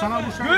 Bıraksana bu şey.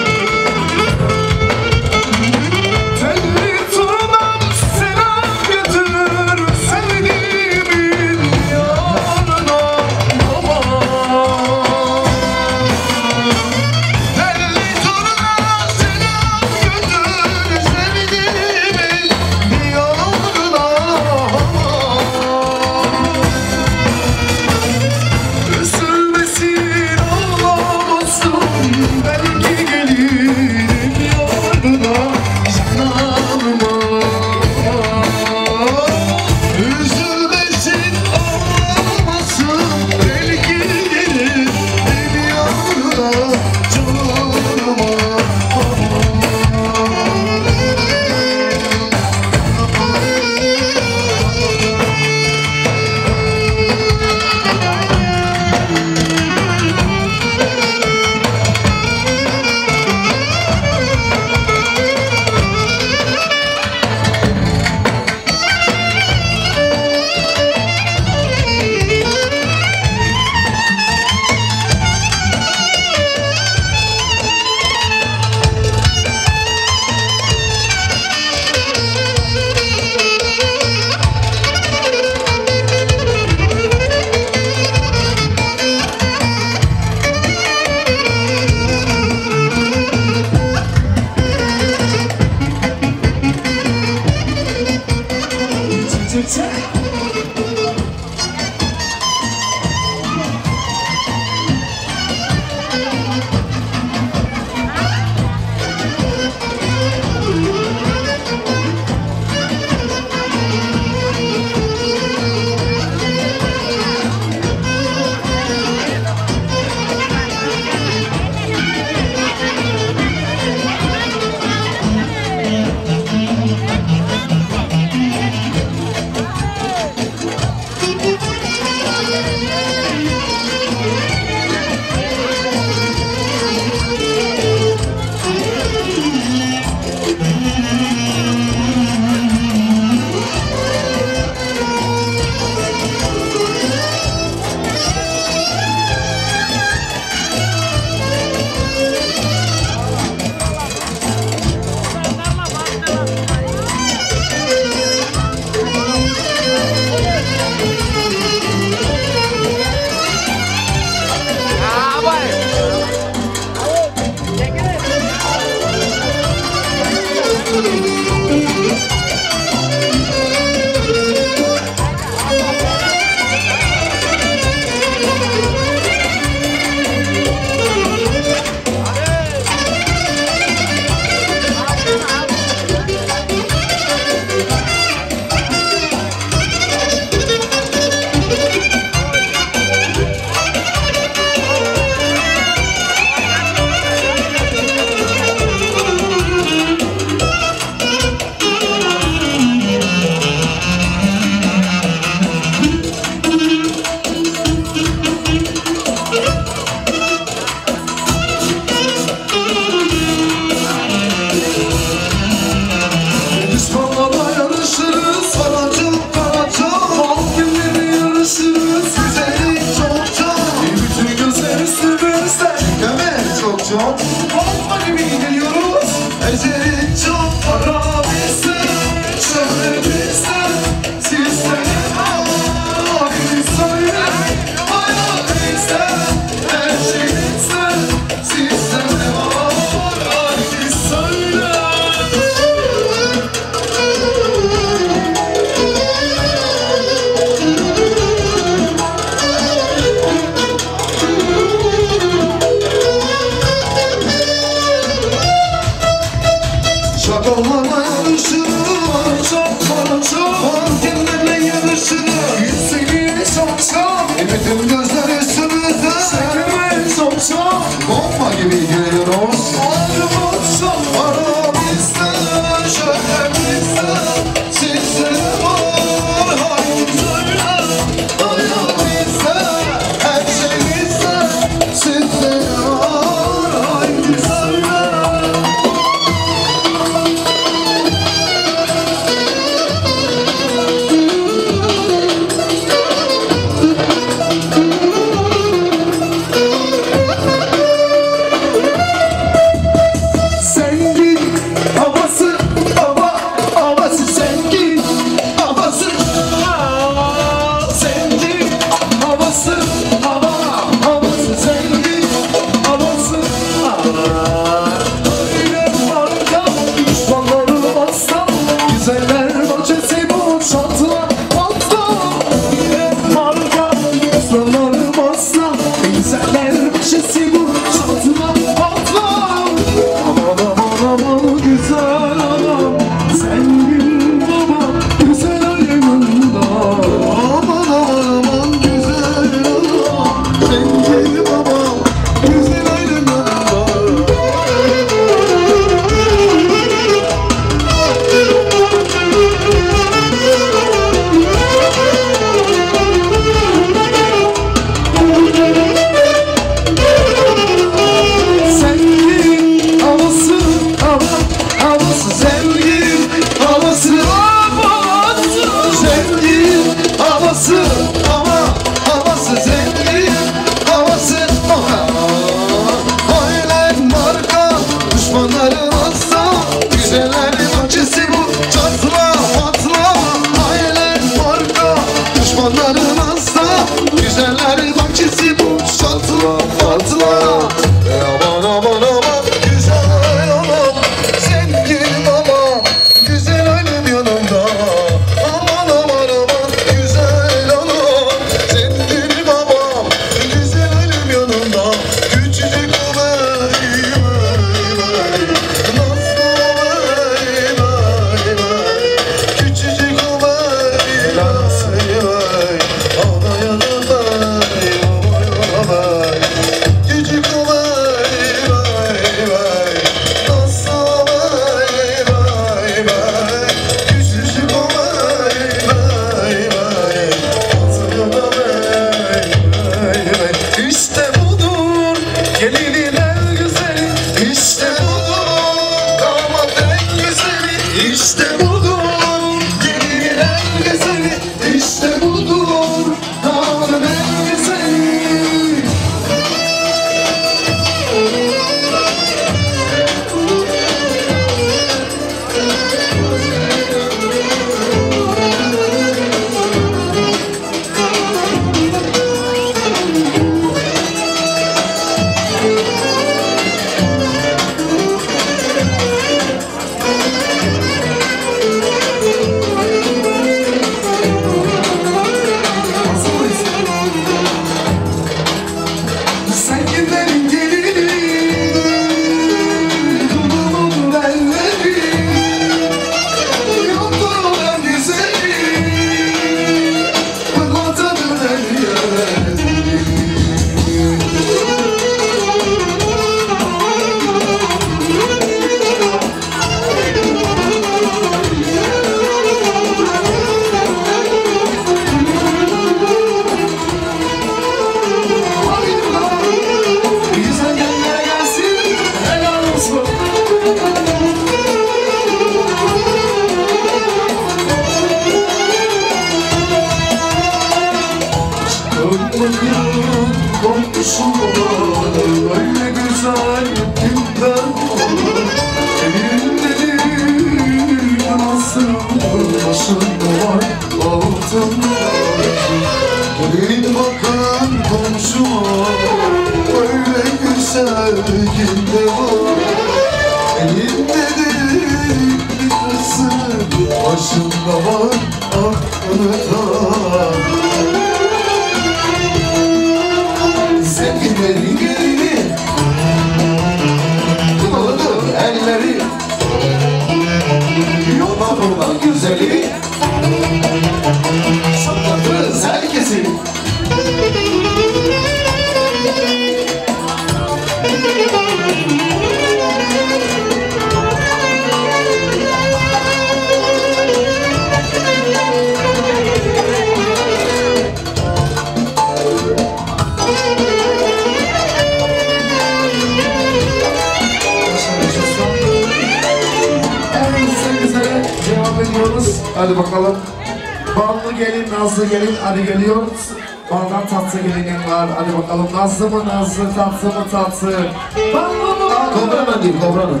Vamos, vamos, vamos. Ah, cobrando, Andil, cobrando.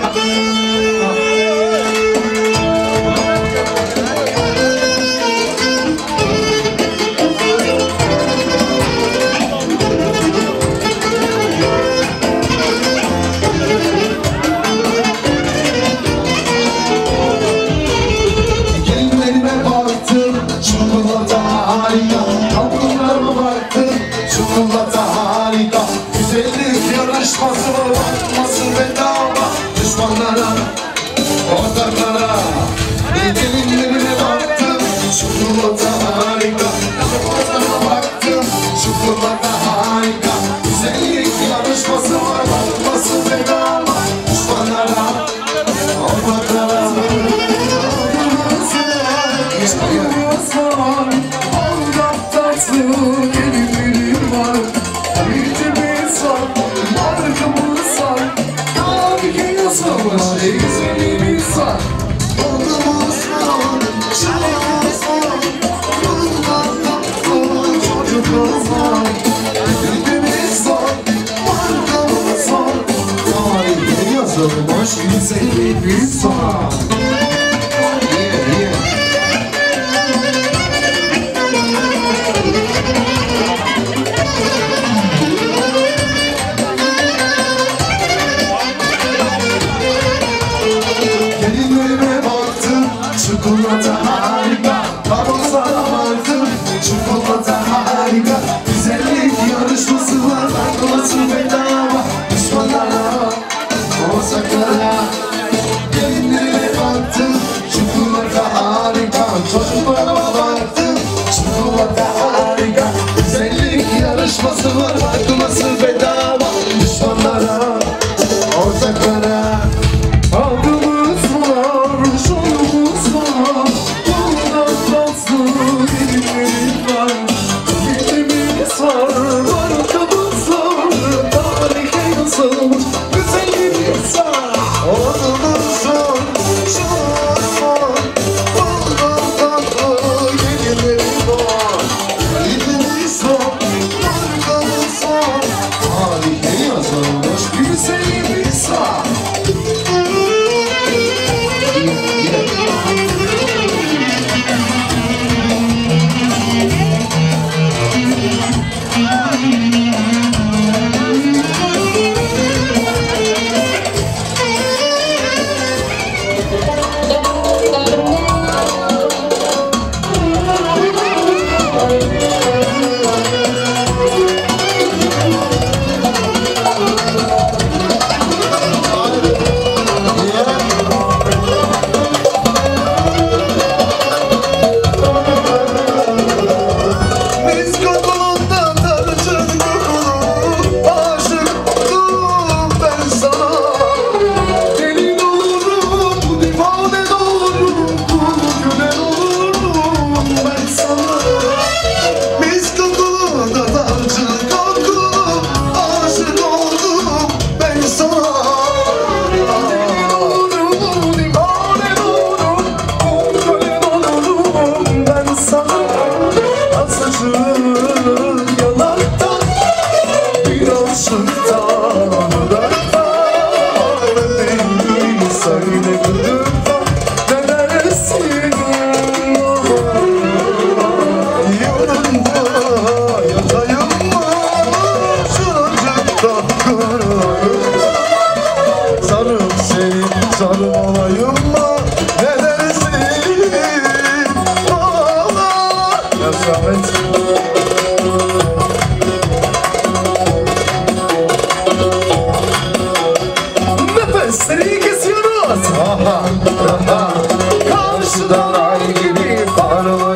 Ah. Hello.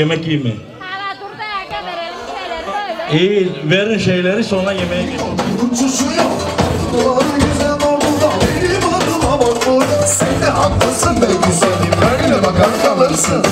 yemek yemeye. Hala durda yaka verelim şeyleri böyle. İyi verin şeyleri sonra yemeğe geçelim. Sen de haklısın be güzelim. Böyle bakar kalırsın.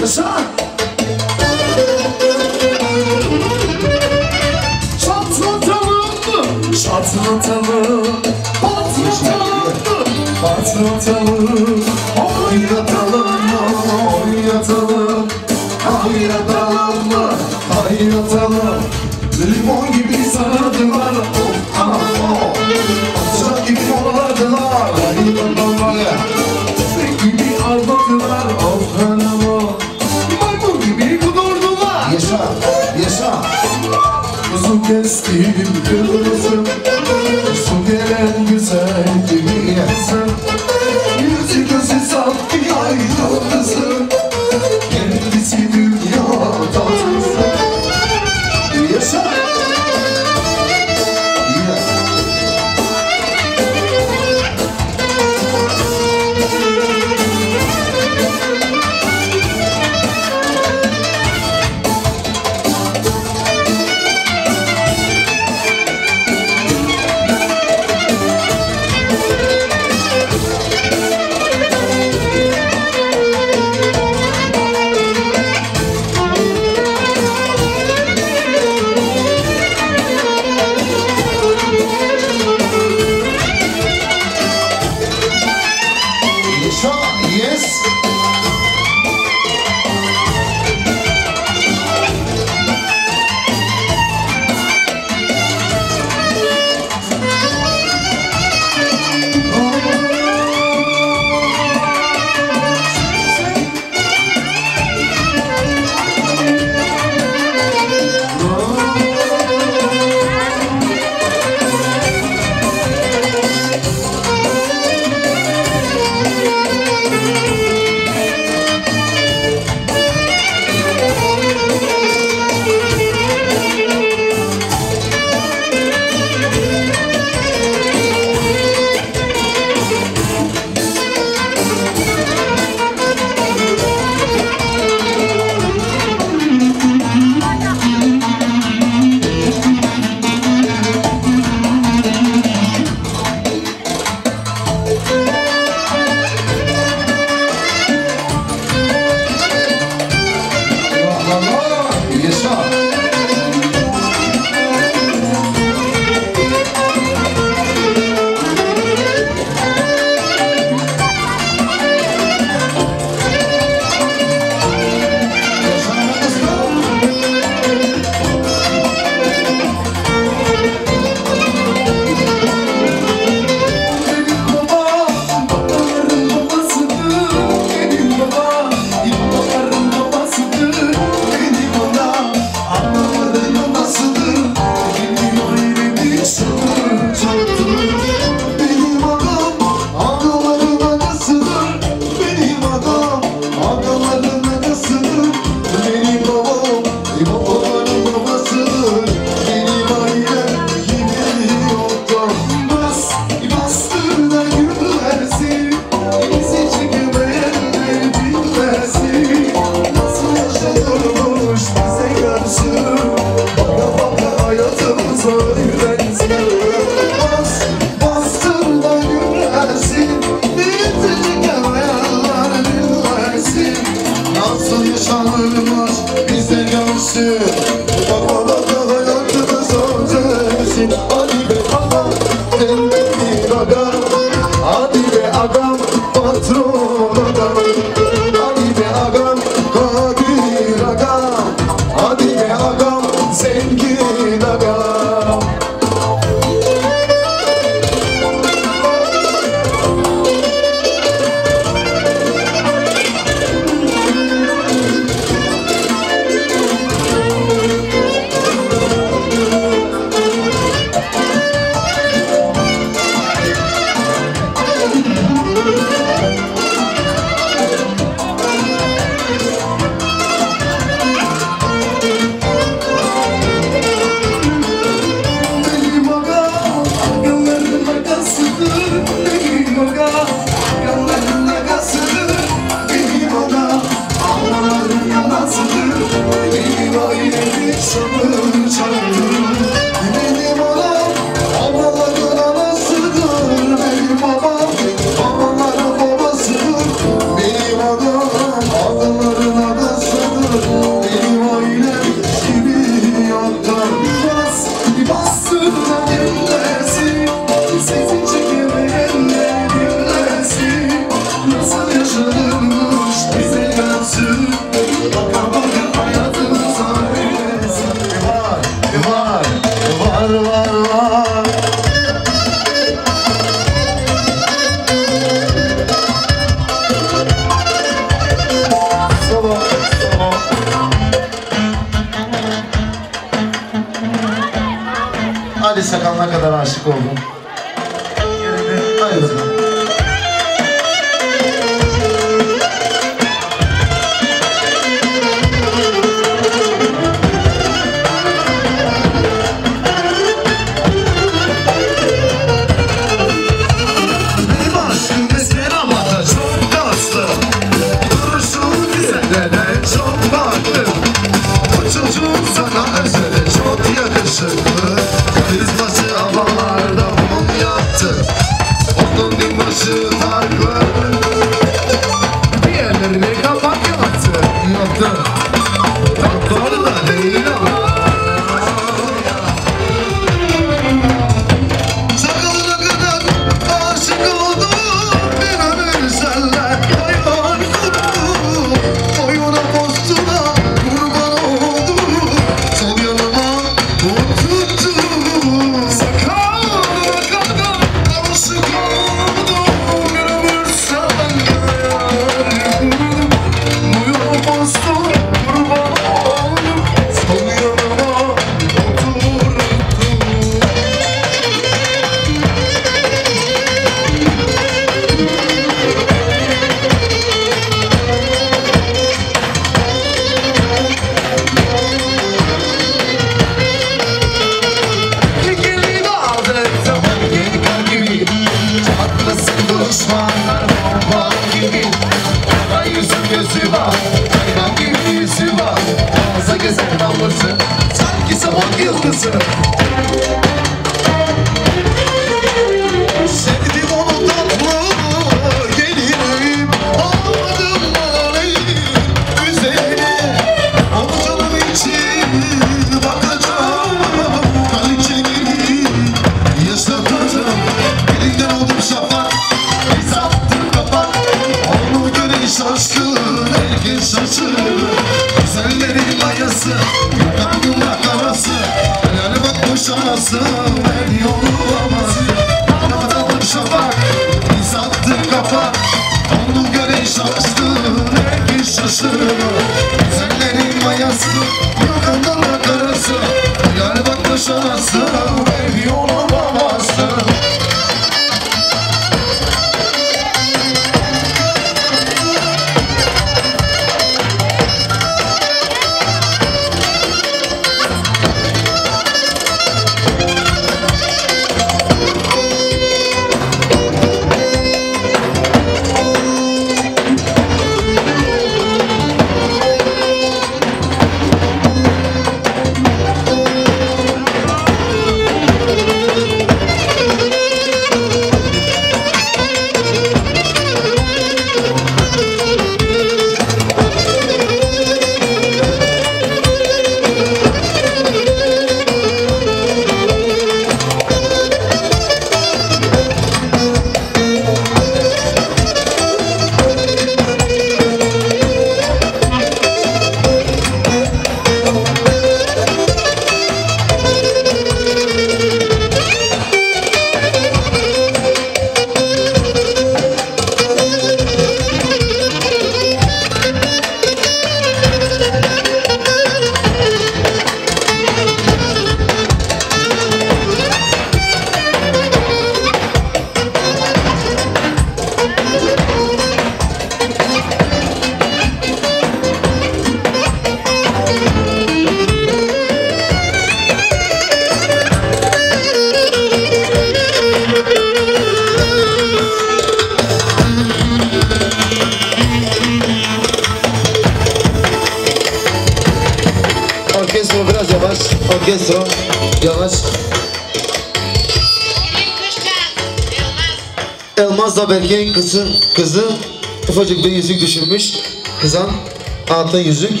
Altın yüzük.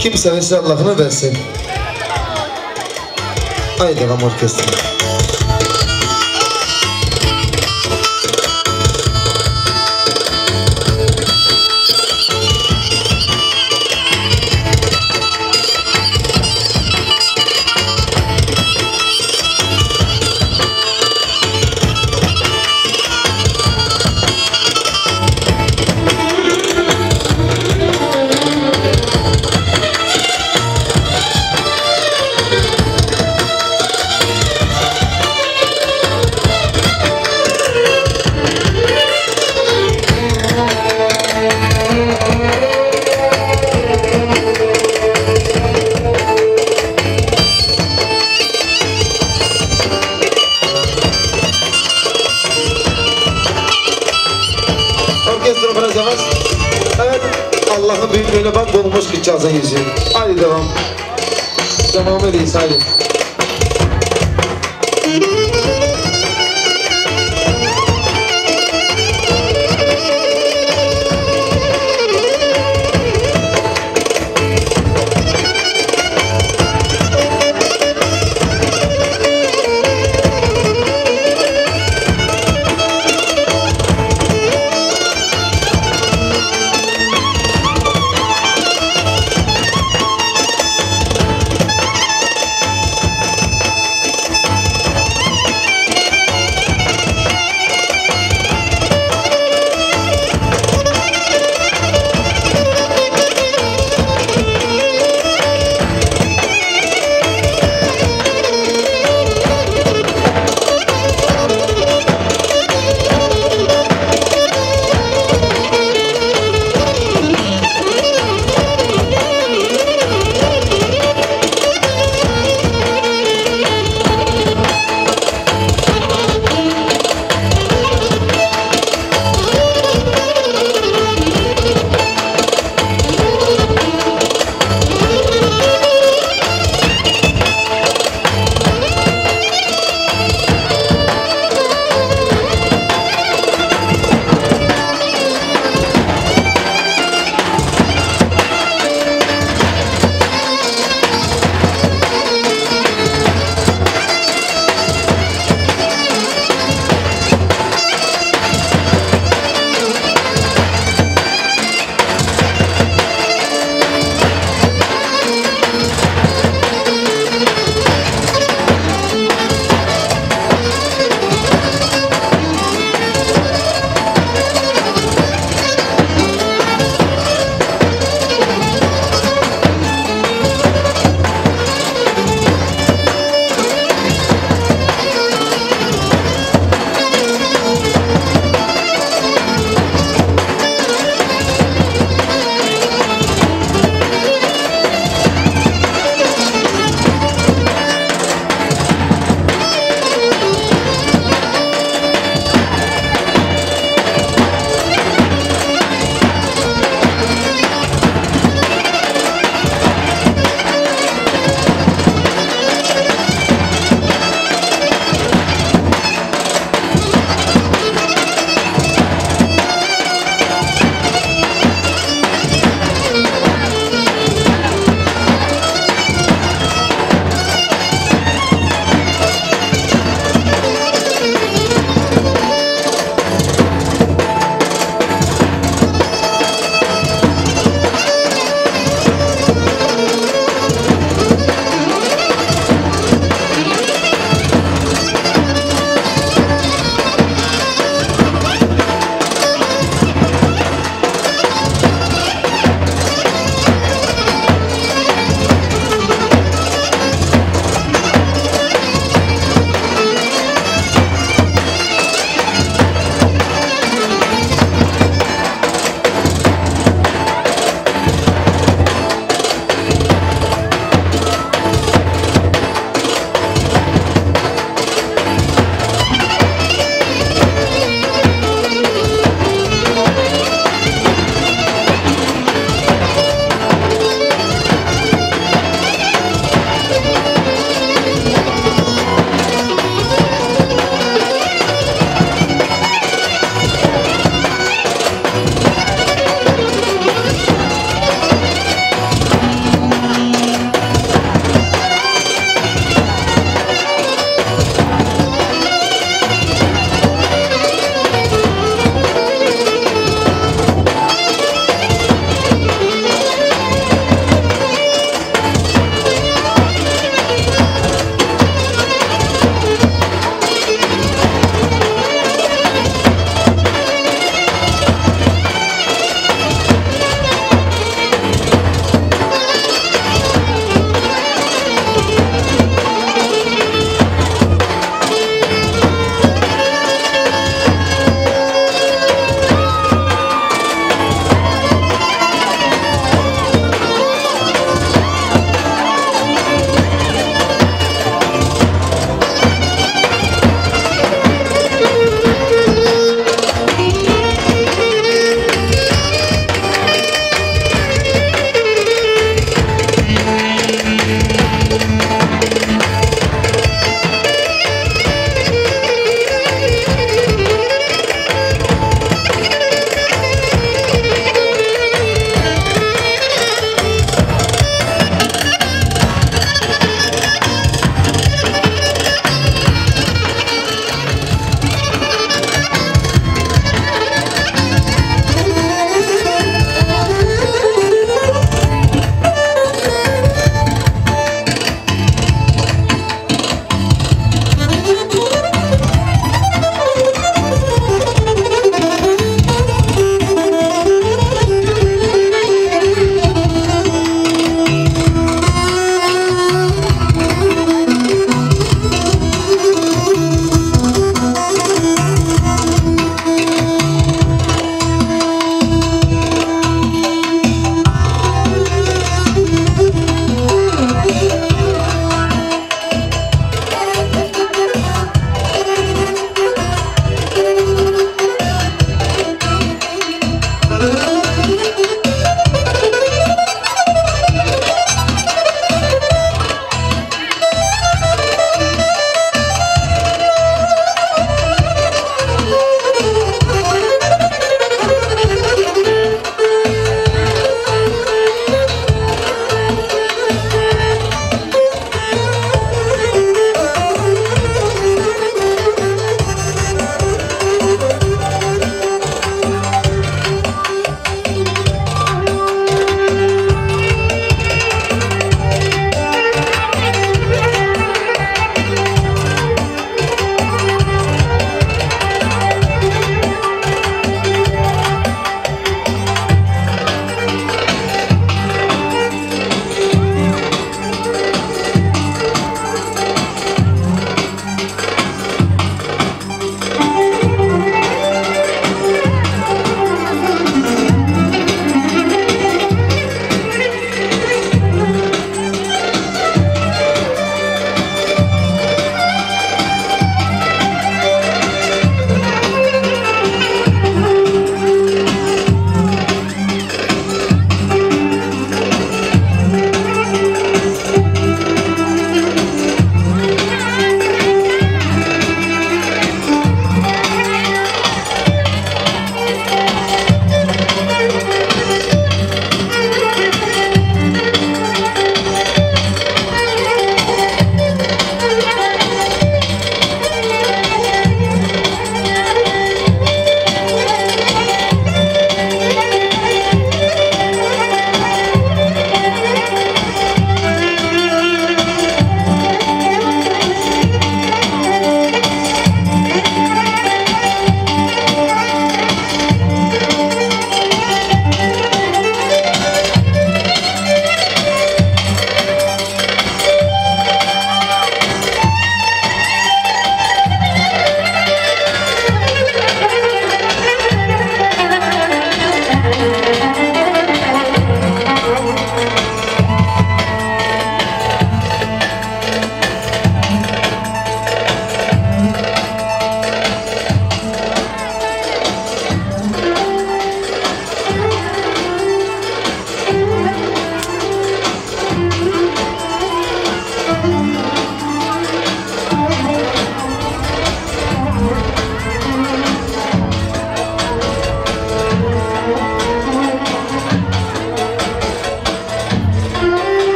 Kim severse Allah'ını versin. Haydi devam orkestra.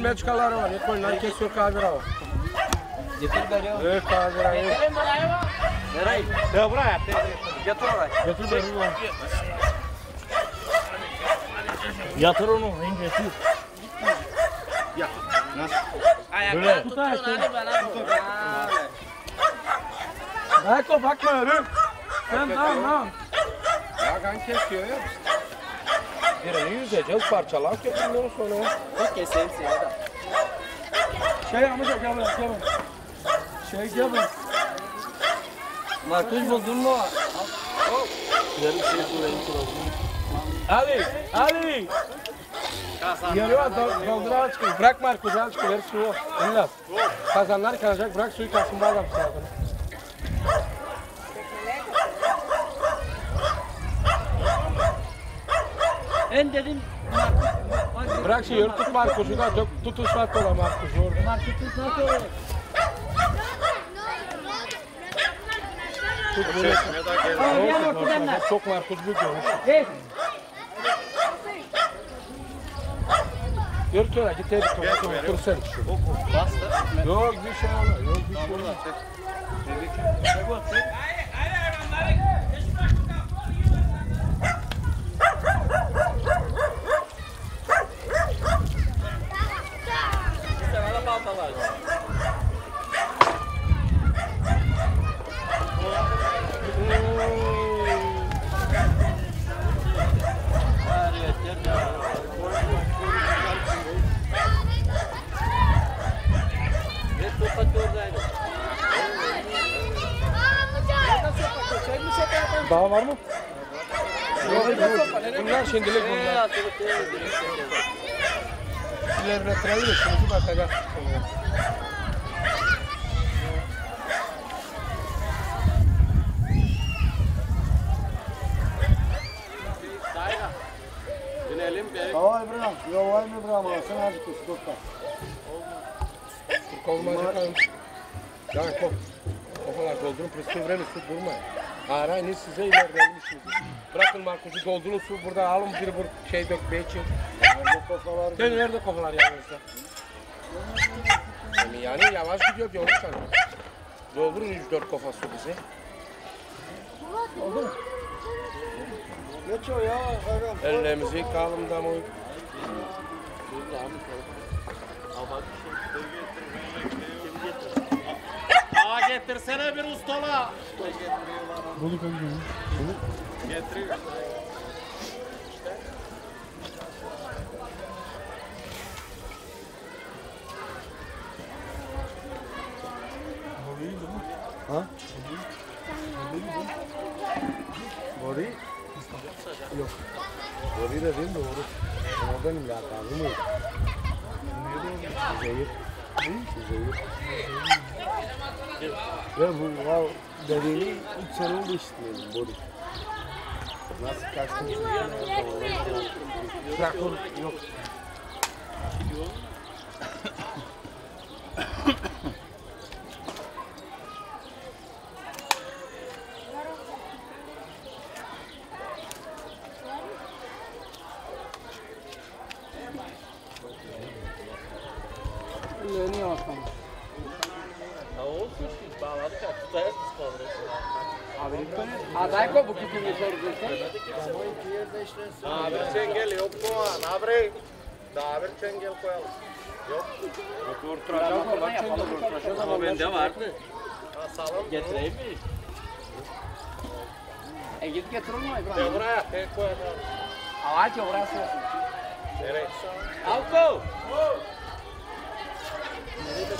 Meçkaları var. Ne koyunlar kesiyor. Getir beri. Evet kabir hava. Ya buraya. Getir oraya. Getir beni lan. Yatır onu. En getir. Böyle. Tut ayakta. Ayakta bakma öyle. Sen tamam tamam. Ya kan kesiyor ya. Birini yüzeceğiz parçalar ondan sonra. Şey amca gel buraya gel buraya. Şey gel buraya. Markus buldun mu? Ali, Ali. Geliyor doldur çıkıyor. Bırak Markus çıkıyor. Ver suyu. İlla. Kazanlar kalacak. Bırak suyu kalsın bu adam Ben dedim Bırak şeyi tut Markus'u da tut, tut ıslat ola Markus'u. Markus'un nasıl olur? Tut bunu. Aa, gel ortadan da. Çok Markus büyük olmuş. Hey, Yürü töre git hep tur. Tur sen. Yok bir şey olmaz. Yok bir şey olmaz. Daha var mı? Yok, yok. Bunlar şimdilik bunlar. İleride trayı şimdi bakacak. Давай, Брам, давай, ми Брам, а се наđi tu stoka. Kovma bakalım. Yani kov. Kovalar doldurun plastik vreni su durma. Ara ne size ilerlemişsiniz. Bırakın Markus'u doldurun su burada alın bir bir şey dök beçin. Sen nerede kovalar yanınızda? Yani, yani yavaş gidiyor yolun sana. Doldurun 3-4 kofa su bize. Geç o ya. Ellerimizi yıkayalım da mı? Aa Getirtsene bir ustala. Bunu koyuyor. Bunu getiriyor. Ha? Bori? Yok. Bori de değil doğru. Ama benim lakabım yok. Zehir. Zehir. Zehir. Ve bu vav dediğini hiç sonunu da işitmedim Boris. Nasıl kaçtığını bilmiyorum. Traktör yok. Bende vardı. Ha, sağlam. Getireyim mi? E git getir onu İbrahim. Ya buraya tek koy. Ağaç ya buraya sığırsın. Nereye? Avko! Nereye de